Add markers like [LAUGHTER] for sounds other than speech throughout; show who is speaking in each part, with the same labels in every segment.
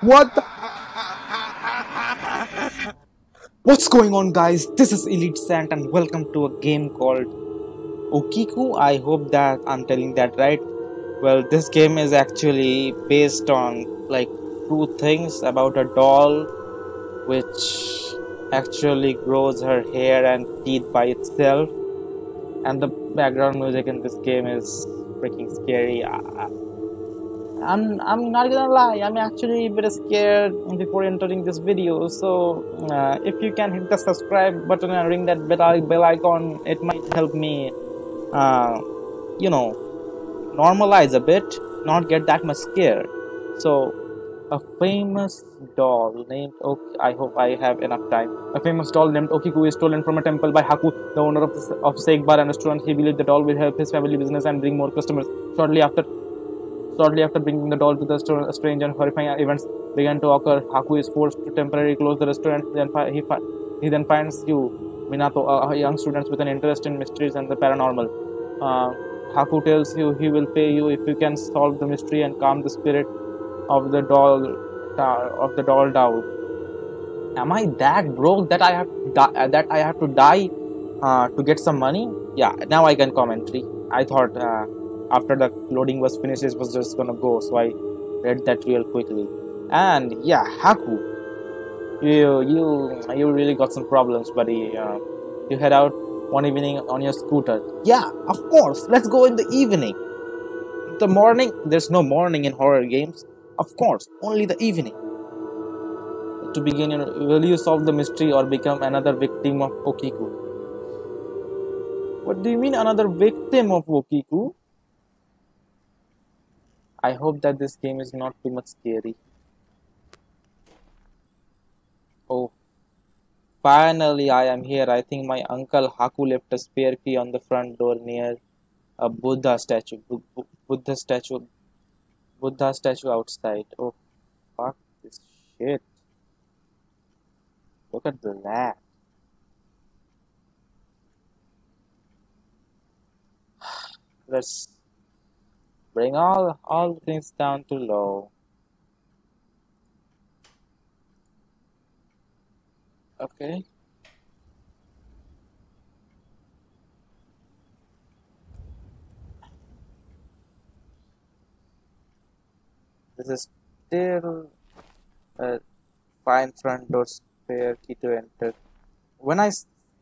Speaker 1: What? What's going on, guys? This is Elitesant, and welcome to a game called Okiku. I hope that I'm telling that right. Well, this game is actually based on like two things about a doll which actually grows her hair and teeth by itself, and the background music in this game is freaking scary. I'm I'm not gonna lie. I'm actually a bit scared before entering this video. So uh, if you can hit the subscribe button and ring that bell, bell icon, it might help me, uh, you know, normalize a bit, not get that much scared. So a famous doll named ok I hope I have enough time. A famous doll named Okiku is stolen from a temple by Haku, the owner of of Sake Bar and restaurant. He believed the doll will help his family business and bring more customers. Shortly after Shortly after bringing the doll to the store, strange and horrifying events began to occur. Haku is forced to temporarily close the restaurant. Then he, he then finds you, Minato, a, young student with an interest in mysteries and the paranormal. Uh, Haku tells you he will pay you if you can solve the mystery and calm the spirit of the doll of the doll down. Am I that broke that I have to di- that I have to die uh, to get some money? Yeah, now I can commentary. I thought. Uh, after the loading was finished it was just gonna go. So i read that real quickly. And yeah haku you you you really got some problems buddy. Uh, you head out one evening on your scooter. Yeah of course. Let's go in the evening. The morning there's no morning in horror games. Of course only the evening. To begin will you solve the mystery or become another victim of okiku what do you mean another victim of okiku I hope that this game is not too much scary. Oh, finally I am here. I think my uncle Haku left a spare key on the front door near a Buddha statue. Bu- Bu- Buddha statue. Buddha statue outside. Oh, fuck this shit. Look at that. [SIGHS] Let's bring all all things down to low. Okay. This is still a fine front door spare key to enter. When I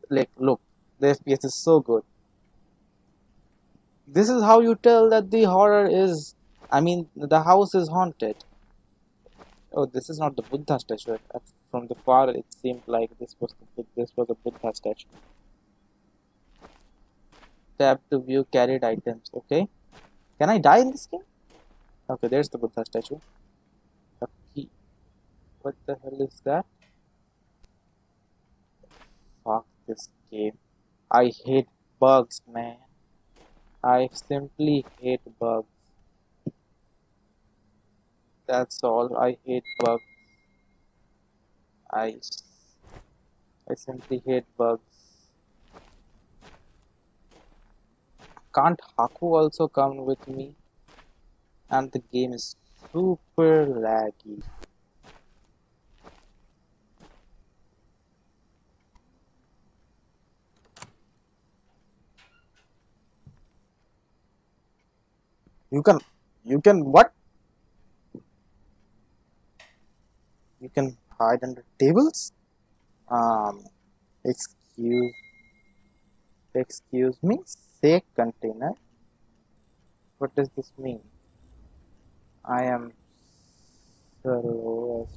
Speaker 1: like look, the FPS is so good. This is how you tell that the horror is. I mean, the house is haunted. Oh, this is not the Buddha statue. From the far, it seemed like this was the, this was a Buddha statue. Tab to view carried items. Okay, can I die in this game? Okay, there's the Buddha statue. A key. What the hell is that? Fuck this game. I hate bugs, man. I simply hate bugs. That's all. I hate bugs. I, I simply hate bugs. Can't Haku also come with me? And the game is super laggy. You can, you can what? You can hide under tables? Um, excuse, excuse me? Safe container? What does this mean? I am so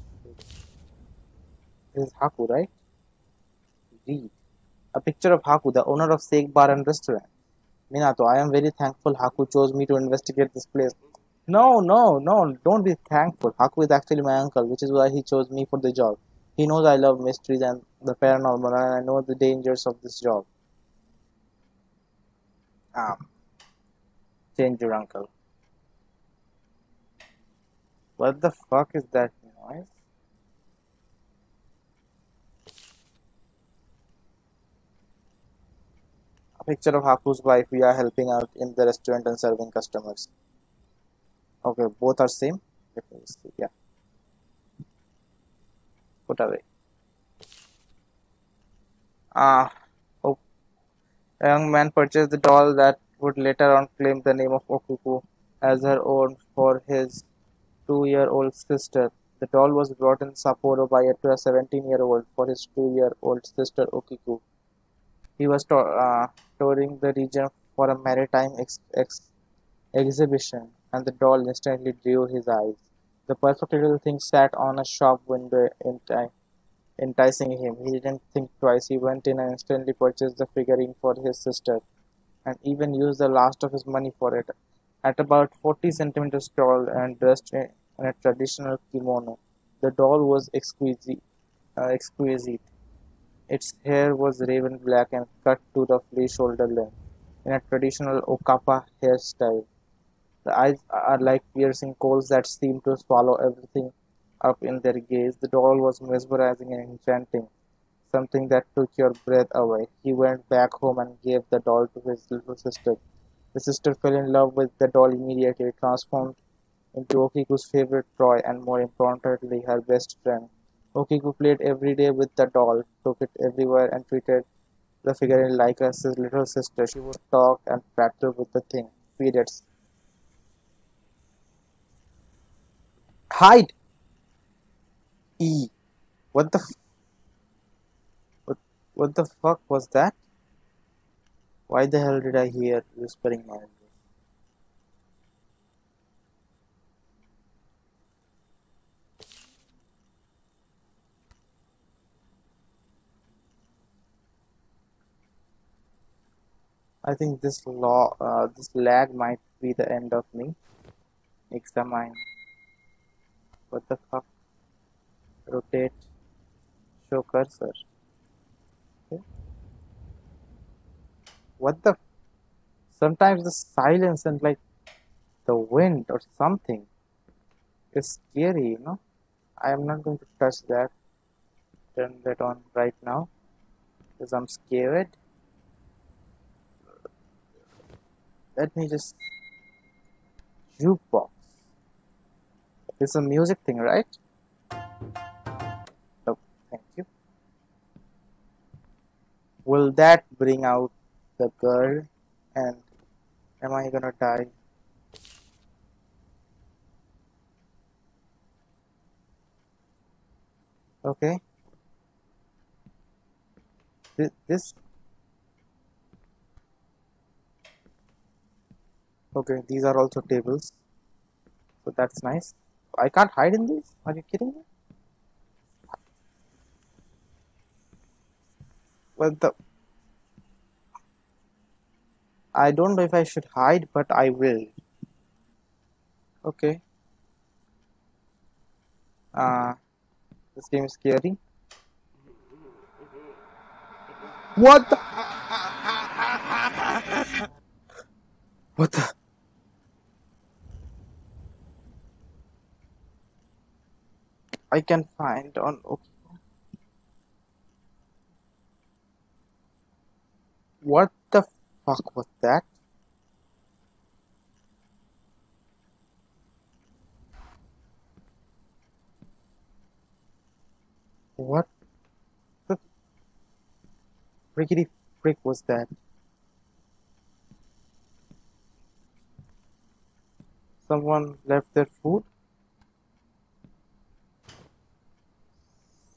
Speaker 1: This is Haku, right? Read. A picture of Haku, the owner of Sake Bar and Restaurant. Minato, I am very thankful Haku chose me to investigate this place. No, no, no, don't be thankful. Haku is actually my uncle, which is why he chose me for the job. He knows I love mysteries and the paranormal, and I know the dangers of this job. Um, change your uncle. What the fuck is that noise? Picture of Haku's wife. We are helping out in the restaurant and serving customers. Okay, both are same. Yeah. put away. Ah, oh. A young man purchased the doll that would later on claim the name of Okiku as her own for his two-year-old sister. The doll was brought in Sapporo by a 17-year-old for his two-year-old sister Okiku. He was to uh, touring the region for a maritime ex ex exhibition, and the doll instantly drew his eyes. The perfect little thing sat on a shop window enticing him. He didn't think twice. He went in and instantly purchased the figurine for his sister, and even used the last of his money for it. At about 40 centimeters tall and dressed in a traditional kimono, the doll was exquisite. Uh, exquisite. Its hair was raven black and cut to roughly shoulder length, in a traditional Okappa hairstyle. The eyes are like piercing coals that seem to swallow everything up in their gaze. The doll was mesmerizing and enchanting, something that took your breath away. He went back home and gave the doll to his little sister. The sister fell in love with the doll immediately, transformed into Okiku's favorite toy and more importantly her best friend. Okiku played every day with the doll, took it everywhere, and treated the figurine like a little sister. She would talk and prattle with the thing, Periods. Hide! E. What the what, what the fuck was that? Why the hell did I hear whispering noises? I think this law, uh, this lag might be the end of me. Examine. What the fuck? Rotate. Show cursor. Okay. What the? Sometimes the silence and like the wind or something is scary, you know. I am not going to touch that. Turn that on right now because I'm scared. Let me just jukebox. It's a music thing right? Oh thank you. Will that bring out the girl? And am I gonna die? Okay. This okay these are also tables. So that's nice. I can't hide in these? Are you kidding me? Well the I don't know if I should hide but I will. Okay. Uh this game is scary. What the? [LAUGHS] What the I can find on okay. What the fuck was that? What the frickety frick was that? Someone left their food?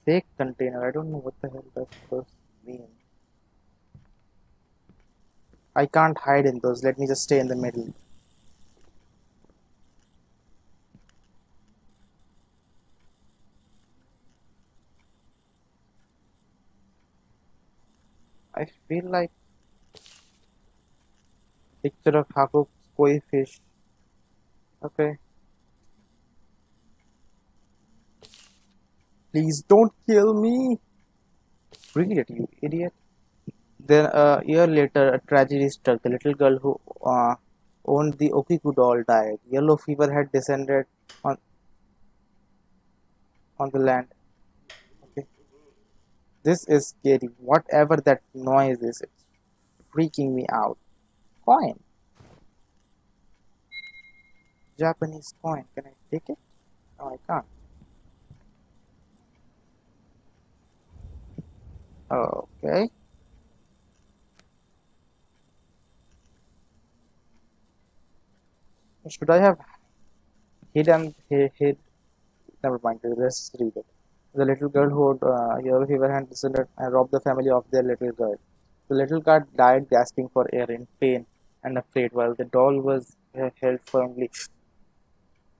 Speaker 1: Fake container. I don't know what the hell that first mean. I can't hide in those. Let me just stay in the middle. I feel like picture of Haku koi fish. Okay. Please don't kill me! Bring it, you idiot. Then a year later, a tragedy struck. The little girl who uh, owned the Okiku doll died. Yellow fever had descended on on the land. Okay. This is scary. Whatever that noise is, it's freaking me out. Coin. Japanese coin. Can I take it? No, I can't. Okay. Should I have hidden hid, hid never mind let's read it. The little girl who uh, yellow fever had descended and robbed the family of their little girl. The little girl died gasping for air in pain and afraid while the doll was held firmly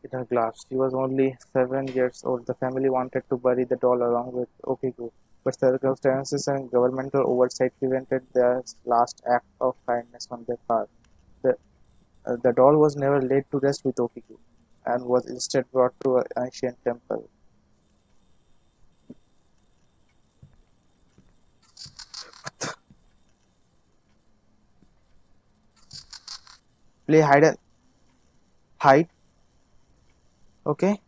Speaker 1: in her gloves. She was only seven years old. The family wanted to bury the doll along with Okiku, but circumstances and governmental oversight prevented their last act of kindness on their part. The, uh, the doll was never laid to rest with Okiku and was instead brought to an ancient temple. Play hide and hide. Okay.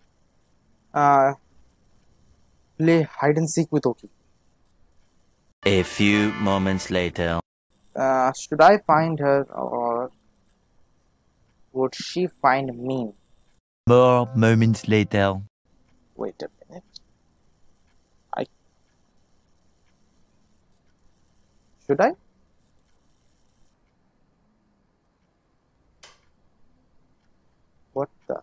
Speaker 1: Uh, play hide and seek with Oki.
Speaker 2: A few moments later.
Speaker 1: Uh, should I find her or would she find me?
Speaker 2: More moments later.
Speaker 1: Wait a minute. I. Should I? What the?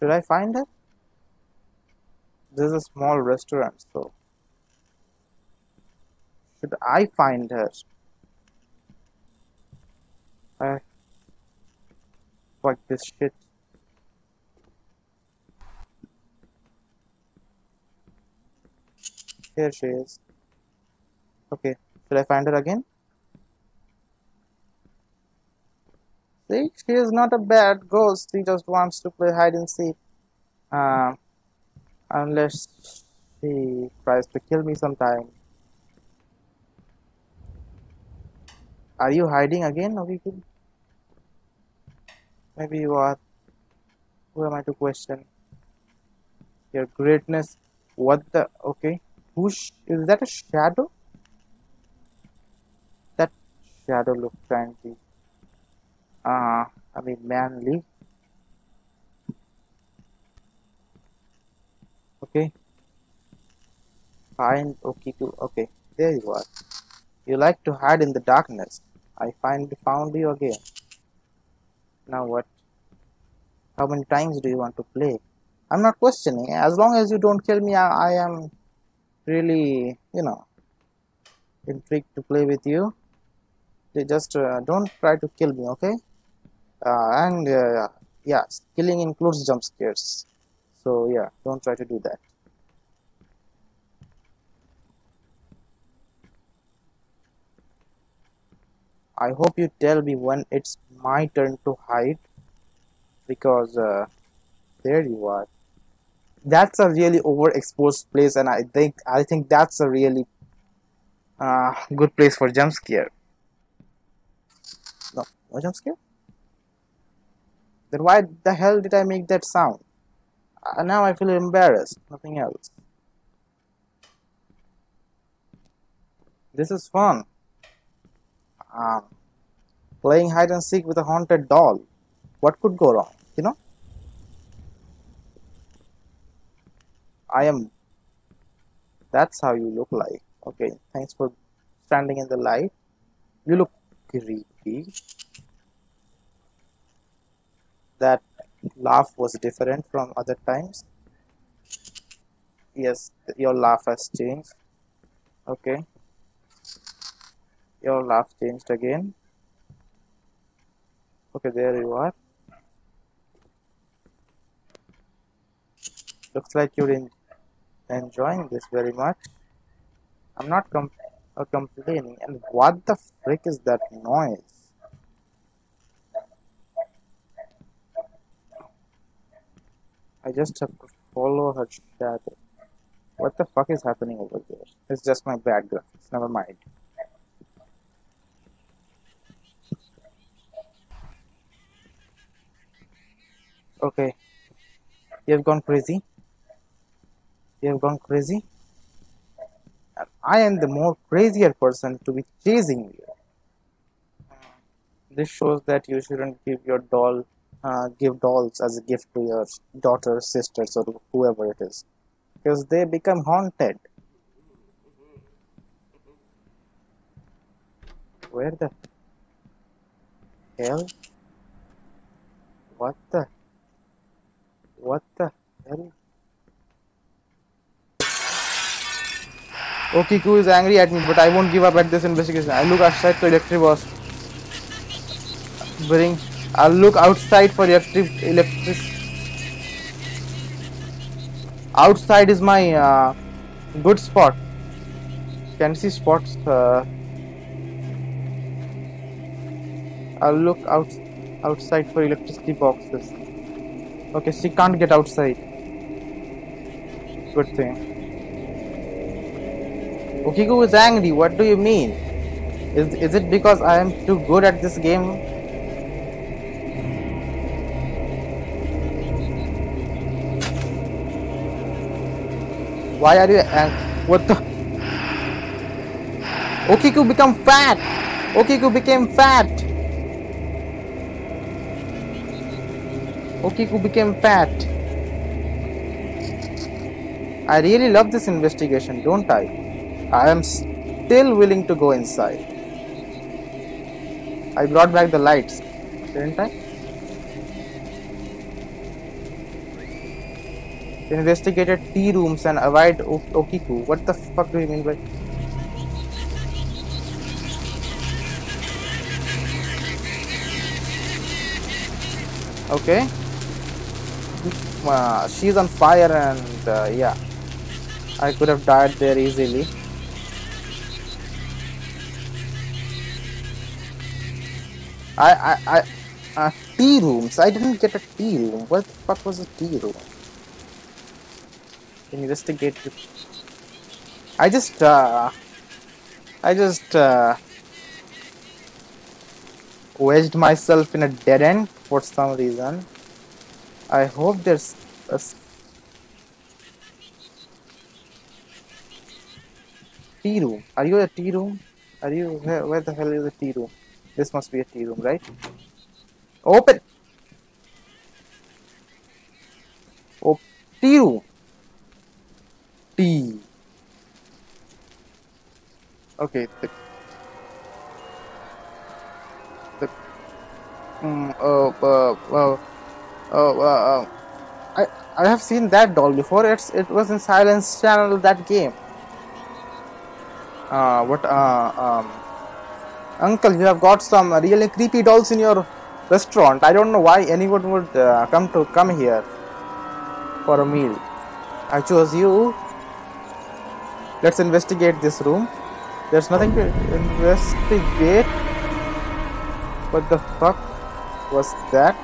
Speaker 1: Should I find her? This is a small restaurant, so. Should I find her? I. Fuck this shit. Here she is. Okay, should I find her again? See, she is not a bad ghost. She just wants to play hide and seek. Uh, unless she tries to kill me sometime. Are you hiding again, Noviku? Maybe you are. Who am I to question? Your greatness. What the? Okay. Who's is that a shadow? That shadow looks friendly. Uh, I mean manly. Okay. Find Okiku. Okay, there you are. You like to hide in the darkness. I find found you again. Now what? How many times do you want to play? I'm not questioning. As long as you don't kill me, I, I am really, you know, intrigued to play with you. Just uh, don't try to kill me, okay? Uh, and uh, yeah, killing includes jump scares. So yeah, don't try to do that. I hope you tell me when it's my turn to hide because uh, there you are. That's a really overexposed place and i think i think that's a really uh, good place for jump scare. No no jump scare? Then why the hell did i make that sound? Uh, now i feel embarrassed nothing else. This is fun um, playing hide and seek with a haunted doll. What could go wrong? You know? I am that's how you look like. Okay thanks for standing in the light. You look creepy. That laugh was different from other times. Yes your laugh has changed. Okay your laugh changed again okay there you are looks like you're in enjoying this very much. I'm not com uh, complaining. And what the frick is that noise? I just have to follow her shadow. What the fuck is happening over there? It's just my bad graphics. Never mind. Okay. You have gone crazy. You have gone crazy. And I am the more crazier person to be chasing you. This shows that you shouldn't give your doll, uh, give dolls as a gift to your daughters, sisters, or whoever it is, because they become haunted. Where the hell? What the? What the hell? Okiku is angry at me, but I won't give up at this investigation. I look outside to electric boss. Bring. I'll look outside for electric electric. Outside is my uh, good spot. Can see spots. Uh, I'll look out outside for electricity boxes. Okay, she can't get outside. Good thing. Okiku is angry. What do you mean? Is is it because I am too good at this game? Why are you ang- what the Okiku become fat! Okiku became fat! Okiku became fat. I really love this investigation, don't I? I am still willing to go inside. I brought back the lights, didn't I? Investigated tea rooms and avoid Okiku. What the fuck do you mean by? Okay. Uh, she's on fire and uh, yeah. I could have died there easily. I, I, I, uh, tea rooms. I didn't get a tea room. What the fuck was a tea room? Investigate. I just, uh, I just, uh, wedged myself in a dead end for some reason. I hope there's a tea room. Are you a tea room? Are you where, the hell is the tea room? This must be a tea room, right? Open. Oh, tea room. Tea. Okay. The, the, mm, uh, uh, uh, uh, uh, I I have seen that doll before. It's it was in Silence Channel that game. Uh, what uh um uncle you have got some really creepy dolls in your restaurant. I don't know why anyone would uh, come to come here for a meal. I chose you. Let's investigate this room. There's nothing to investigate. What the fuck was that?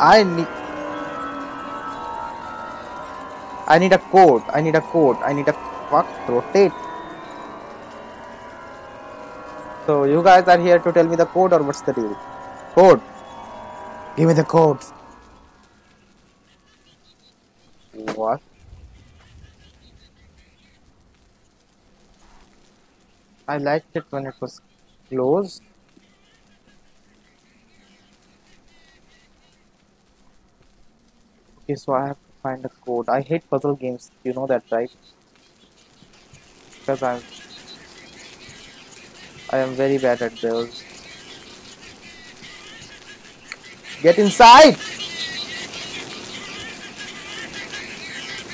Speaker 1: I need I need a code. I need a code. I need a fuck rotate. So you guys are here to tell me the code or what's the deal? Code. Give me the code. What? I liked it when it was closed. Okay, so I have to find a code. I hate puzzle games. You know that, right? Because I'm I am very bad at those. Get inside!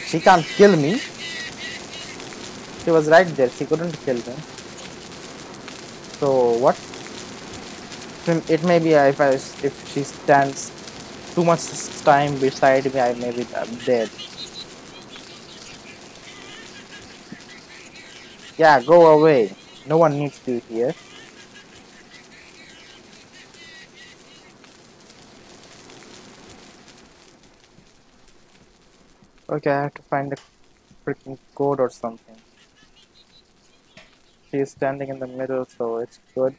Speaker 1: She can't kill me. She was right there. She couldn't kill me. So what? It may be if I if she stands too much time beside me, I may be dead. Yeah, go away. No one needs you here. Okay, I have to find the freaking code or something. She is standing in the middle, so it's good.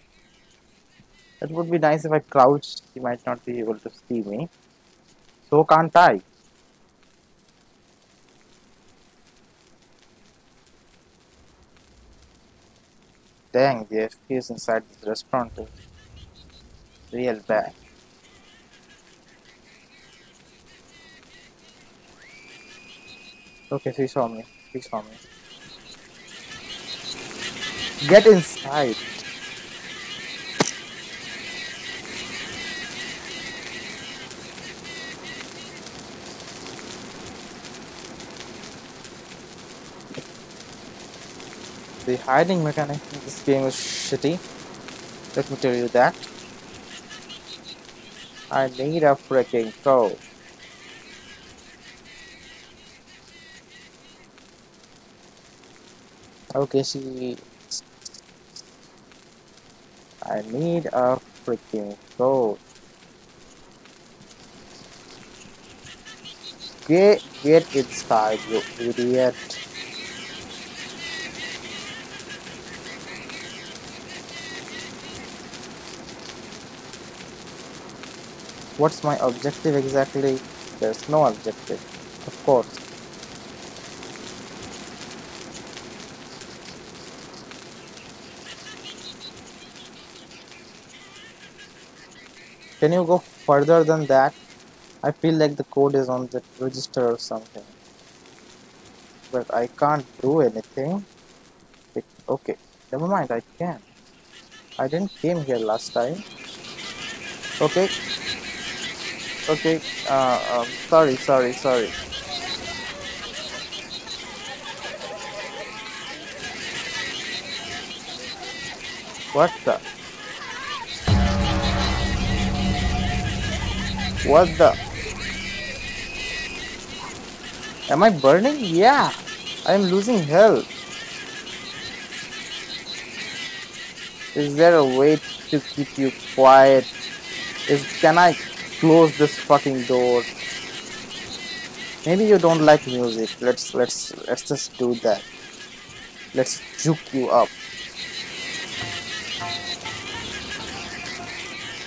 Speaker 1: It would be nice if I crouched, she might not be able to see me. So can't I? Dang, the FPS inside this restaurant is real bad. Okay, she saw me. She saw me. Get inside. The hiding mechanic in this game is shitty. Let me tell you that. I need a freaking code. Okay, she. I need a freaking code. Get get inside, you idiot. What's my objective exactly? There's no objective, of course. Can you go further than that? I feel like the code is on the register or something. But I can't do anything. It, okay, never mind, I can. I didn't came here last time. Okay. Okay, uh, um, sorry, sorry, sorry. What the? What the? Am I burning? Yeah. I am losing health. Is there a way to keep you quiet? Is can I close this fucking door? Maybe you don't like music. Let's let's let's just do that. Let's juke you up.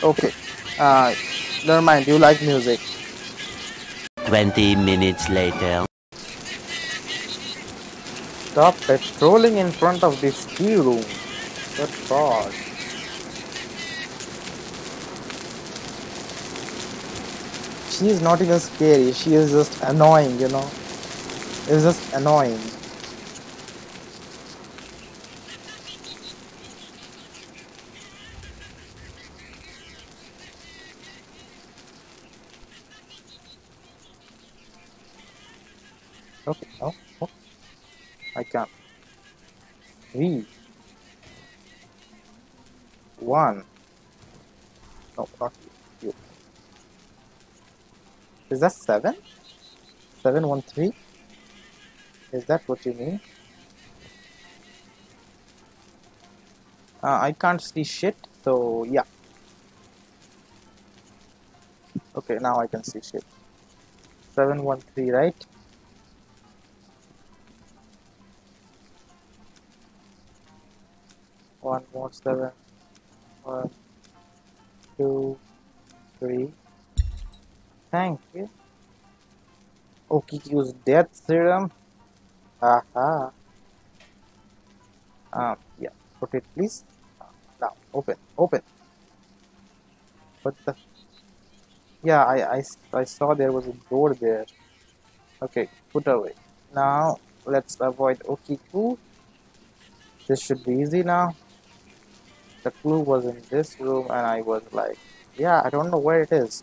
Speaker 1: Okay. Uh never mind, you like music.
Speaker 2: 20 minutes later.
Speaker 1: Stop patrolling in front of this key room. Good God. She is not even scary. She is just annoying, you know. It's just annoying. Okay, no, no. I can't. V. One. No, not you. you. Is that seven? Seven one three? Is that what you mean? Uh, I can't see shit, so yeah. Okay, now I can see shit. Seven one three, right? One more seven. One, two, three. Thank you. Okiku's death serum. Aha. Um, yeah. Put it, please. Now, open, open. What the? Yeah, I, I, I saw there was a door there. Okay, put away. Now, let's avoid Okiku. This should be easy now. The clue was in this room, and I was like, yeah, I don't know where it is.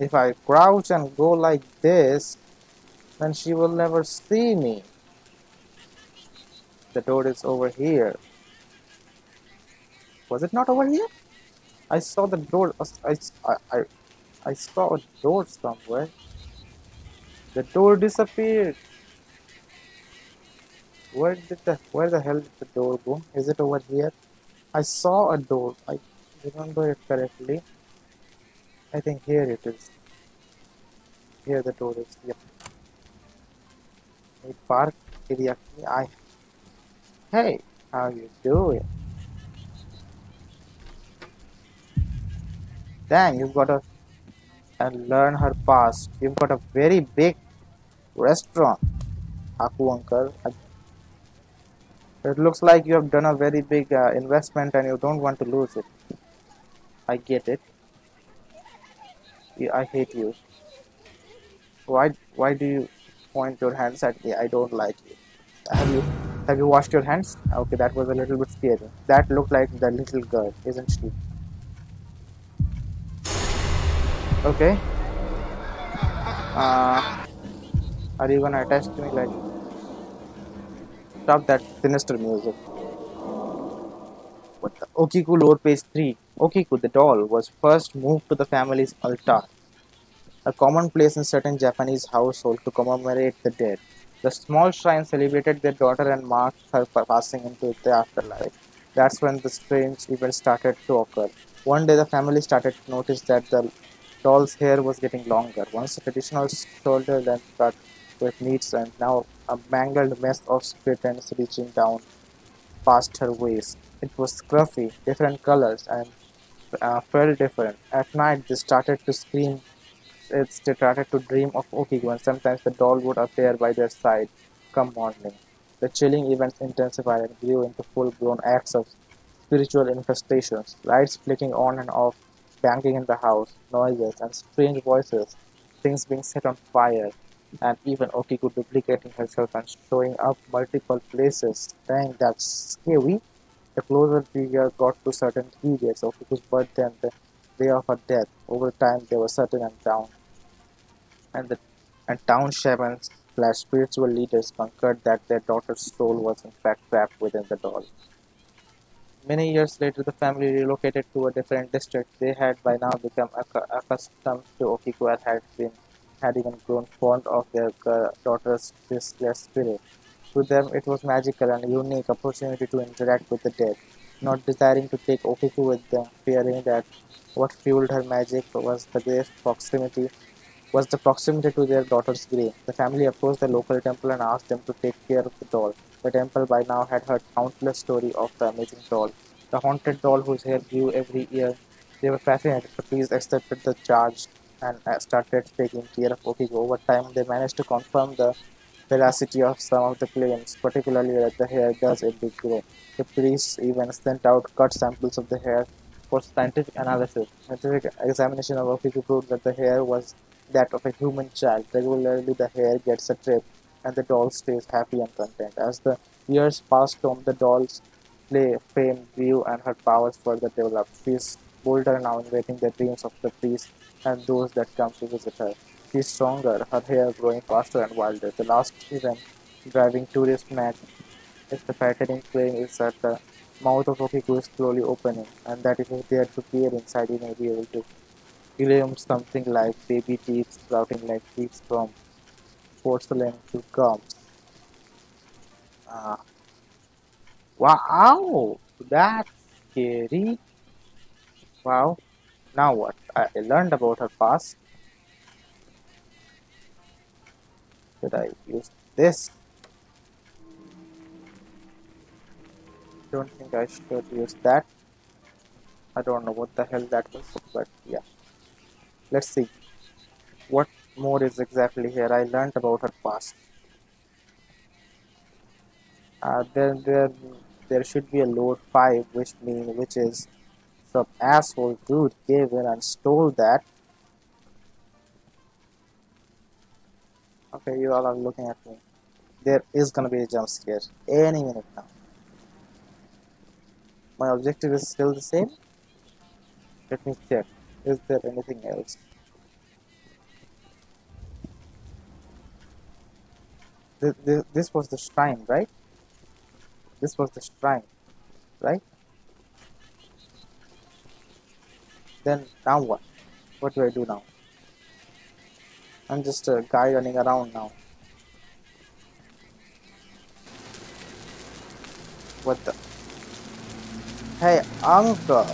Speaker 1: If I crouch and go like this, then she will never see me. The door is over here. Was it not over here? I saw the door. I, I, I, saw a door somewhere. The door disappeared. Where did the where the hell did the door go? Is it over here? I saw a door. I remember it correctly. I think here it is. Here the door is. Yep. A park area. I. Hey, how you doing? Dang, you've got a and learn her past. You've got a very big restaurant, Haku uncle. It looks like you have done a very big uh, investment and you don't want to lose it. I get it. I hate you. Why? Why do you point your hands at me? I don't like you. Have you Have you washed your hands? Okay, that was a little bit scary. That looked like the little girl, isn't she? Okay. Uh, are you gonna attach to me like? Stop that sinister music. What the? Okiku lore page 3. Okiku the doll was first moved to the family's altar, a common place in certain Japanese households to commemorate the dead. The small shrine celebrated their daughter and marked her pa- passing into the afterlife. That's when the strange event started to occur. One day, the family started to notice that the doll's hair was getting longer. Once traditional shoulder length cut with needs, and now a mangled mess of split ends reaching down past her waist. It was scruffy, different colors, and uh, felt different. At night, they started to scream. It they started to dream of Okiku, and sometimes the doll would appear by their side come morning. The chilling events intensified and grew into full-blown acts of spiritual infestations. Lights flicking on and off, banging in the house, noises and strange voices, things being set on fire, and even Okiku duplicating herself and showing up multiple places. Dang, that's scary. The closer year got to certain periods, of Okiku's birthday and the day of her death, over time they were certain and down. And the and town shamans slash spiritual leaders concurred that their daughter's soul was in fact trapped within the doll. Many years later, the family relocated to a different district. They had by now become accustomed to Okiku and had been had even grown fond of their uh, daughter's distressed spirit. To them, it was magical and unique opportunity to interact with the dead. Not desiring to take Okiku with them, fearing that what fueled her magic was the grave proximity was the proximity to their daughter's grave. The family approached the local temple and asked them to take care of the doll. The temple by now had heard countless stories of the amazing doll, the haunted doll whose hair grew every year. They were fascinated, but please accepted the charge and uh, started taking care of Okiku. Over time, they managed to confirm the veracity of some of the claims, particularly that the hair does indeed grow. The priests even sent out cut samples of the hair for scientific analysis. Scientific examination of Okiku proved that the hair was that of a human child. Regularly, the hair gets a trip, and the doll stays happy and content. As the years passed on, the doll's play, fame grew, and her powers further developed. She is bolder now, invading the dreams of the priests and those that come to visit her. She is stronger, her hair growing faster and wilder. The last event driving tourists mad is the fattening claim is that the mouth of Okiku is slowly opening, and that if you dare to peer inside, you may be able to glimpse something like baby teeth sprouting like teeth from porcelain to gums. Uh, wow, that's scary. Wow. Now what? I learned about her past. Should I use this? Don't think I should use that. I don't know what the hell that was, but yeah. Let's see what more is exactly here. I learned about her past. Uh, there, there, there should be a load five, which mean which is some asshole dude gave in and stole that. Okay, you all are looking at me. There is gonna be a jump scare any minute now. My objective is still the same. Let me check. Is there anything else? This, this, this was the shrine, right? This was the shrine, right? Then now what? What do I do now? I'm just a guy running around now. What the? Hey, uncle.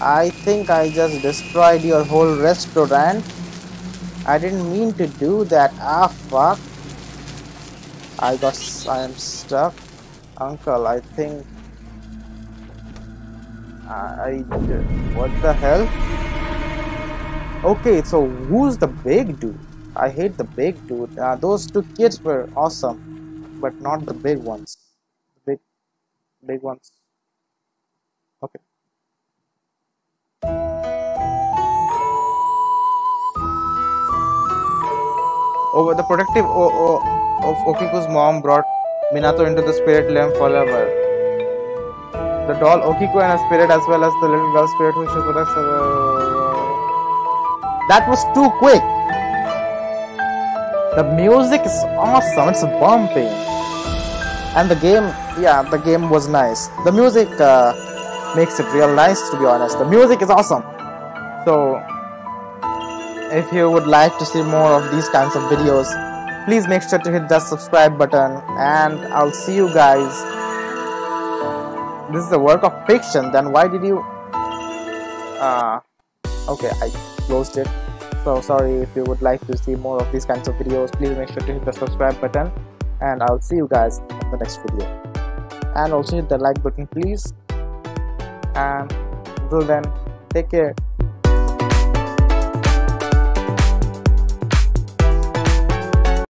Speaker 1: I think I just destroyed your whole restaurant. I didn't mean to do that. Ah, fuck. I got. I am stuck. Uncle, I think. I. What the hell? Okay, so who's the big dude? I hate the big dude. Uh, those two kids were awesome, but not the big ones. Big, big ones. Okay. Over the protective o- o- of Okiku's mom brought Minato into the spirit lamp forever. The doll Okiku and a spirit as well as the little girl spirit who should protect That was too quick! The music is awesome, it's bumping. And the game, yeah, the game was nice. The music uh, makes it real nice to be honest. The music is awesome. So, if you would like to see more of these kinds of videos, please make sure to hit that subscribe button and I'll see you guys. This is a work of fiction, then why did you... Uh, okay, I closed it. So sorry if you would like to see more of these kinds of videos, please make sure to hit the subscribe button and I'll see you guys in the next video. And also hit the like button please. And until then, take care.